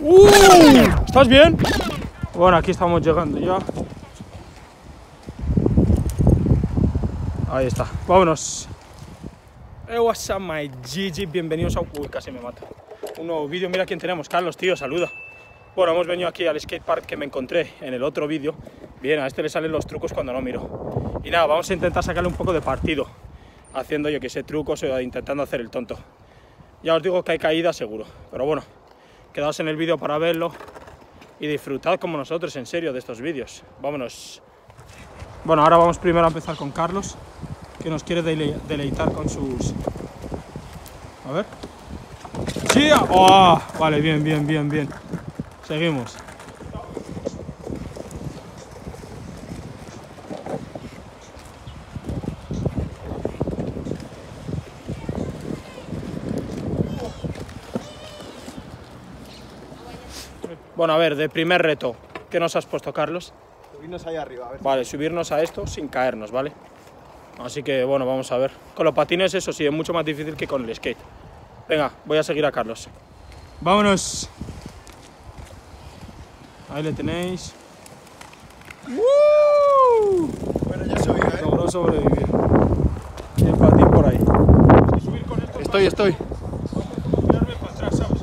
¡Uh! ¿Estás bien? Bueno, aquí estamos llegando ya. Ahí está, vámonos. Hey, what's up, my GG? Bienvenidos a... Uy, casi me mato. Un nuevo vídeo. Mira quién tenemos. Carlos, tío, saluda. Bueno, hemos venido aquí al skatepark que me encontré en el otro vídeo. Bien, a este le salen los trucos cuando no miro. Y nada, vamos a intentar sacarle un poco de partido. Haciendo, yo que sé, trucos o intentando hacer el tonto. Ya os digo que hay caída seguro. Pero bueno, quedaos en el vídeo para verlo. Y disfrutad como nosotros, en serio, de estos vídeos. Vámonos. Bueno, ahora vamos primero a empezar con Carlos, que nos quiere dele- deleitar con sus... A ver. ¡Sí! ¡Oh! Vale, bien, bien, bien, bien. Seguimos. Bueno, a ver, de primer reto, ¿qué nos has puesto, Carlos? Subirnos ahí arriba, a ver. Vale, subirnos a esto sin caernos, ¿vale? Así que bueno, vamos a ver. Con los patines eso sí, es mucho más difícil que con el skate. Venga, voy a seguir a Carlos. Vámonos. Ahí le tenéis. ¡Woo! Bueno, ya subí, ¿eh? Logró sobrevivir. Y el patín por ahí. subir con esto Estoy, estoy. tirarme para atrás, ¿sabes?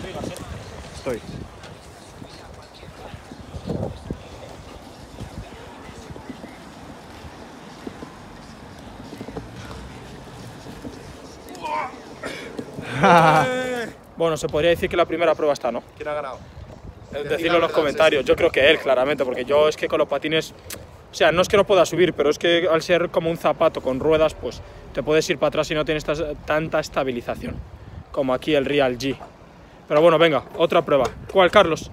No digas, ¿eh? Estoy. Bueno, se podría decir que la primera prueba está, ¿no? ¿Quién ha ganado? Decidlo en los comentarios. Yo creo que él, claramente, porque yo es que con los patines. O sea, no es que no pueda subir, pero es que al ser como un zapato con ruedas, pues te puedes ir para atrás y no tienes tanta estabilización como aquí el Real G. Pero bueno, venga, otra prueba. ¿Cuál, Carlos?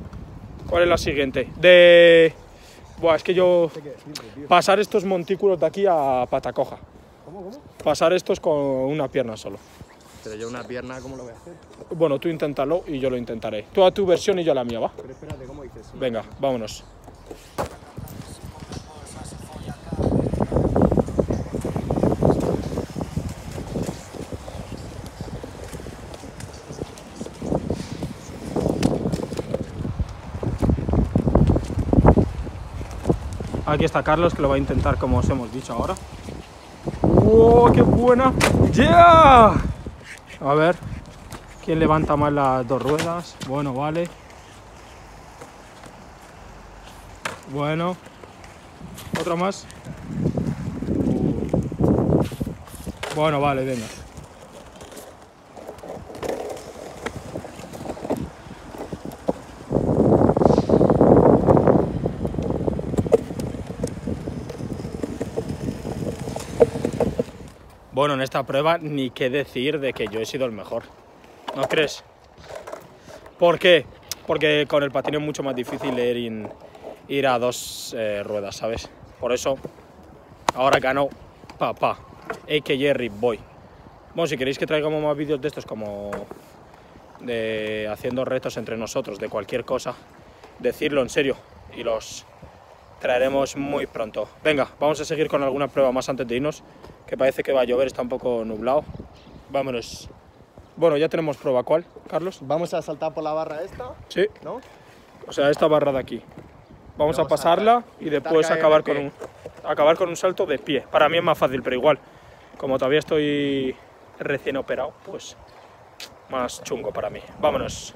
¿Cuál es la siguiente? De. Buah, es que yo. Pasar estos montículos de aquí a patacoja. ¿Cómo, cómo? Pasar estos con una pierna solo. Pero yo una pierna, ¿cómo lo voy a hacer? Bueno, tú inténtalo y yo lo intentaré. Tú a tu versión y yo a la mía, ¿va? Pero espérate, ¿cómo dices? Venga, vámonos. Aquí está Carlos que lo va a intentar como os hemos dicho ahora. ¡Wow! ¡Qué buena! ¡Yeah! A ver, ¿quién levanta más las dos ruedas? Bueno, vale. Bueno. ¿Otra más? Bueno, vale, venga. Bueno, en esta prueba ni qué decir de que yo he sido el mejor. ¿No crees? ¿Por qué? Porque con el patín es mucho más difícil ir, ir a dos eh, ruedas, ¿sabes? Por eso ahora ganó papá, a.k.a. Rip Boy. Bueno, si queréis que traigamos más vídeos de estos como de haciendo retos entre nosotros de cualquier cosa, decirlo en serio y los traeremos muy pronto. Venga, vamos a seguir con alguna prueba más antes de irnos, que parece que va a llover, está un poco nublado. Vámonos. Bueno, ya tenemos prueba. ¿Cuál, Carlos? Vamos a saltar por la barra esta, Sí. ¿no? O sea, esta barra de aquí. Vamos a Vamos a pasarla y después acabar con, un, acabar con un salto de pie. Para mí es más fácil, pero igual, como todavía estoy recién operado, pues más chungo para mí. Vámonos.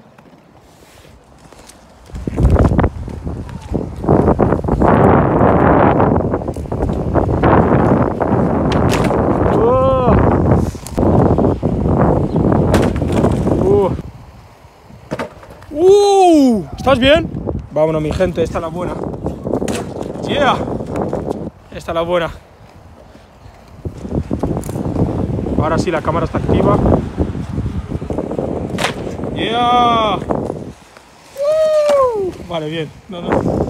¡Oh! ¡Uh! ¡Uh! ¿Estás bien? Vámonos, mi gente, esta es la buena. ¡Yeah! Esta es la buena. Ahora sí, la cámara está activa. ¡Yeah! ¡Uh! Vale, bien. No, no.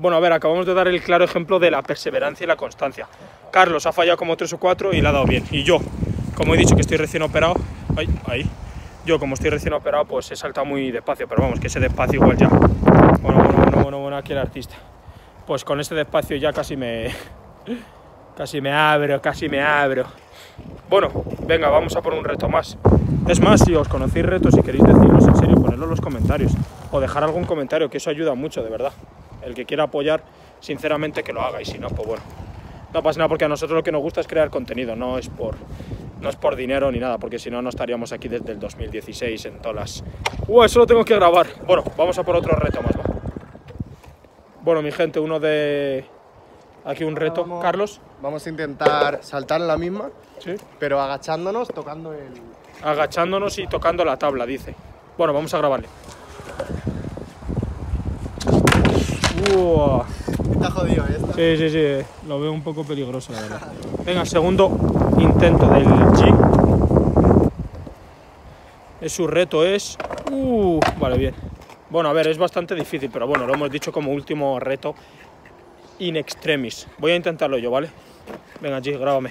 Bueno, a ver, acabamos de dar el claro ejemplo de la perseverancia y la constancia. Carlos ha fallado como tres o cuatro y le ha dado bien. Y yo, como he dicho que estoy recién operado, ahí, Yo, como estoy recién operado, pues he saltado muy despacio, pero vamos, que ese despacio igual ya. Bueno, bueno, bueno, bueno, bueno, aquí el artista. Pues con este despacio ya casi me. Casi me abro, casi me abro. Bueno, venga, vamos a por un reto más. Es más, si os conocéis retos y queréis decirlos en serio, ponedlo en los comentarios. O dejar algún comentario, que eso ayuda mucho, de verdad. El que quiera apoyar, sinceramente, que lo haga. Y si no, pues bueno. No pasa nada porque a nosotros lo que nos gusta es crear contenido, no es por, no es por dinero ni nada, porque si no, no estaríamos aquí desde el 2016 en todas las... ¡Uh, eso lo tengo que grabar! Bueno, vamos a por otro reto más, va. Bueno, mi gente, uno de... Aquí un reto. Vamos. Carlos. Vamos a intentar saltar en la misma, Sí. pero agachándonos, tocando el... Agachándonos y tocando la tabla, dice. Bueno, vamos a grabarle. Está jodido, ¿eh? Esta. Sí, sí, sí, lo veo un poco peligroso, la verdad. Venga, segundo intento del G. Es su reto es... Uh, vale, bien. Bueno, a ver, es bastante difícil, pero bueno, lo hemos dicho como último reto in extremis. Voy a intentarlo yo, ¿vale? Venga, G, grábame.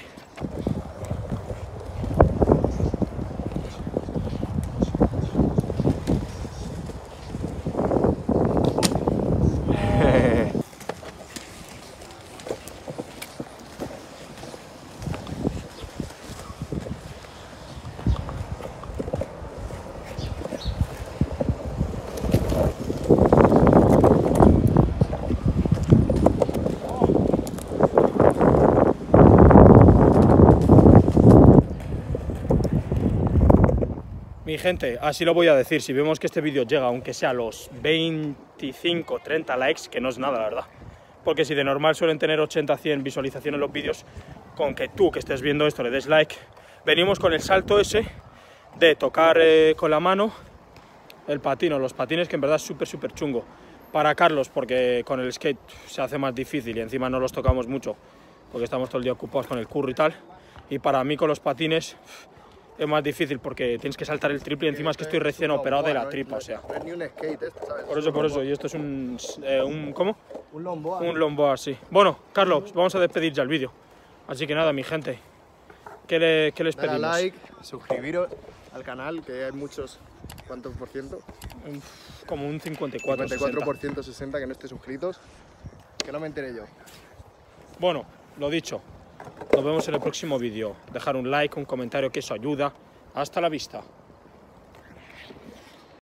Mi gente, así lo voy a decir, si vemos que este vídeo llega, aunque sea a los 25, 30 likes, que no es nada, la verdad. Porque si de normal suelen tener 80, 100 visualizaciones los vídeos, con que tú que estés viendo esto le des like, venimos con el salto ese de tocar eh, con la mano el patino, los patines que en verdad es súper, súper chungo. Para Carlos, porque con el skate se hace más difícil y encima no los tocamos mucho, porque estamos todo el día ocupados con el curro y tal. Y para mí con los patines es más difícil porque tienes que saltar el triple y encima es que estoy recién operado de la tripa, o sea. No es ni un skate esto, ¿sabes? Por eso, por eso. Y esto es un... eh, un ¿Cómo? Un longboard. Un longboard, sí. Bueno, Carlos, vamos a despedir ya el vídeo. Así que nada, mi gente. ¿Qué, le- qué les Dale a pedimos? like, suscribiros al canal, que hay muchos... ¿Cuántos por ciento? Un- Como un 54, 60. 54% 60 que no esté suscritos. Que no me enteré yo. Bueno, lo dicho. Nos vemos en el próximo vídeo. Dejar un like, un comentario, que eso ayuda. Hasta la vista.